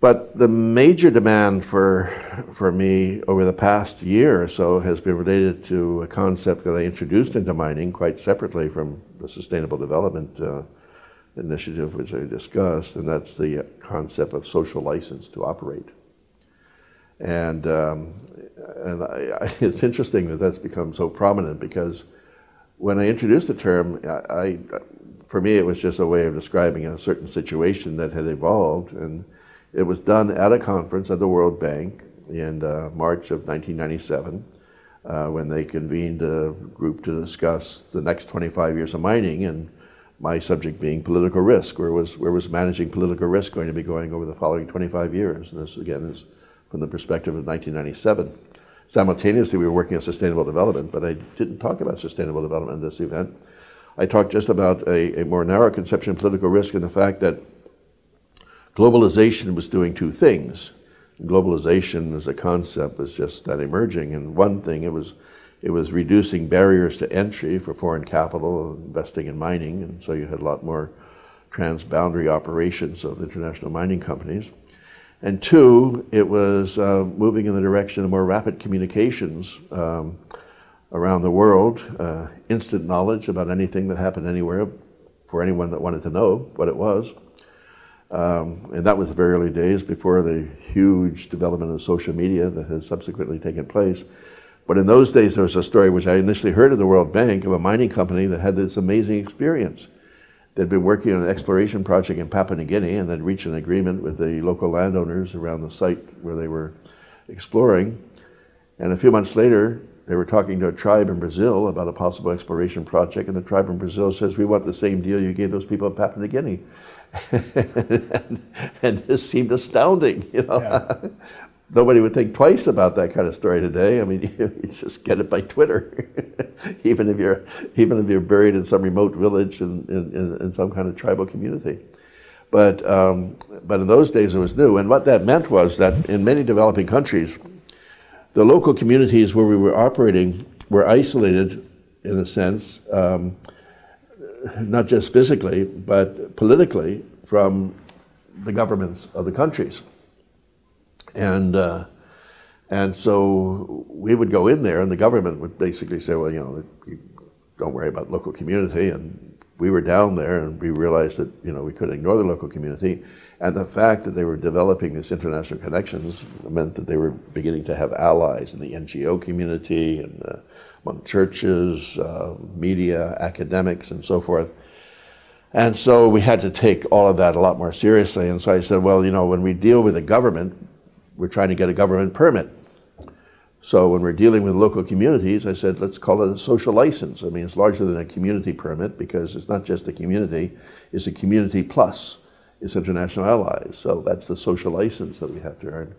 But the major demand for, for me over the past year or so has been related to a concept that I introduced into mining quite separately from the Sustainable Development uh, Initiative, which I discussed, and that's the concept of social license to operate. And, um, and I, I, it's interesting that that's become so prominent because when I introduced the term, I, I, for me, it was just a way of describing a certain situation that had evolved. And it was done at a conference at the World Bank in uh, March of 1997 uh, when they convened a group to discuss the next 25 years of mining and my subject being political risk. Where was, where was managing political risk going to be going over the following 25 years? And this, again, is from the perspective of 1997. Simultaneously, we were working on sustainable development, but I didn't talk about sustainable development in this event. I talked just about a, a more narrow conception of political risk and the fact that globalization was doing two things. Globalization as a concept was just that emerging, and one thing it was it was reducing barriers to entry for foreign capital investing in mining, and so you had a lot more transboundary operations of international mining companies. And two, it was uh, moving in the direction of more rapid communications um, around the world, uh, instant knowledge about anything that happened anywhere for anyone that wanted to know what it was. Um, and that was the very early days before the huge development of social media that has subsequently taken place. But in those days, there was a story which I initially heard of the World Bank of a mining company that had this amazing experience. They'd been working on an exploration project in Papua New Guinea and they'd reached an agreement with the local landowners around the site where they were exploring. And a few months later, they were talking to a tribe in Brazil about a possible exploration project, and the tribe in Brazil says, We want the same deal you gave those people in Papua New Guinea. and, this seemed astounding, you know. Yeah. Nobody would think twice about that kind of story today. I mean, you, you just get it by Twitter, even if you're even if you're buried in some remote village in, in, in some kind of tribal community. But um, but in those days it was new, and what that meant was that in many developing countries, the local communities where we were operating were isolated, in a sense. Um, not just physically, but politically from the governments of the countries. And, uh, and so we would go in there, and the government would basically say, well, you know, don't worry about local community. And we were down there, and we realized that, you know, we couldn't ignore the local community. And the fact that they were developing these international connections meant that they were beginning to have allies in the NGO community and uh, among churches, uh, media, academics, and so forth. And so we had to take all of that a lot more seriously. And so I said, well, you know, when we deal with the government, we're trying to get a government permit. So when we're dealing with local communities, I said, let's call it a social license. I mean, it's larger than a community permit because it's not just a community, it's a community plus its international allies. So that's the social license that we have to earn.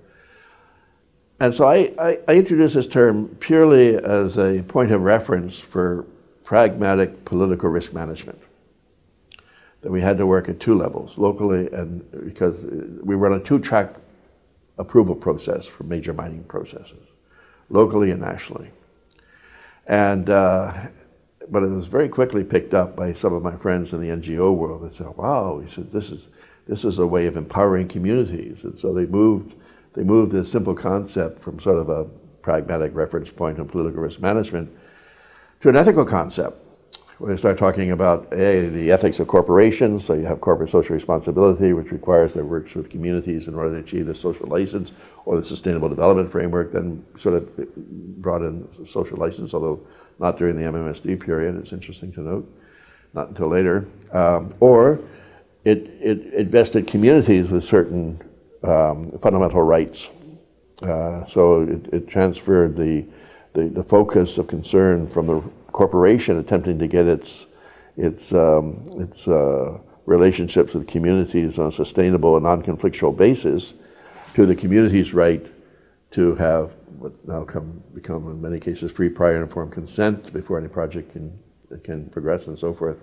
And so I, I, I introduced this term purely as a point of reference for pragmatic political risk management. That we had to work at two levels, locally and because we run a two-track approval process for major mining processes, locally and nationally. And uh, but it was very quickly picked up by some of my friends in the NGO world that said, "Wow," he said, "this is this is a way of empowering communities." And so they moved they moved this simple concept from sort of a pragmatic reference point on political risk management to an ethical concept. Where they start talking about A, the ethics of corporations, so you have corporate social responsibility, which requires that works with communities in order to achieve the social license, or the sustainable development framework, then sort of brought in social license, although not during the MMSD period, it's interesting to note, not until later. Um, or it, it invested communities with certain um, fundamental rights. Uh, so it, it transferred the, the, the, focus of concern from the corporation attempting to get its, its, um, its uh, relationships with communities on a sustainable and non-conflictual basis to the community's right to have what now come, become in many cases free prior and informed consent before any project can, can progress and so forth.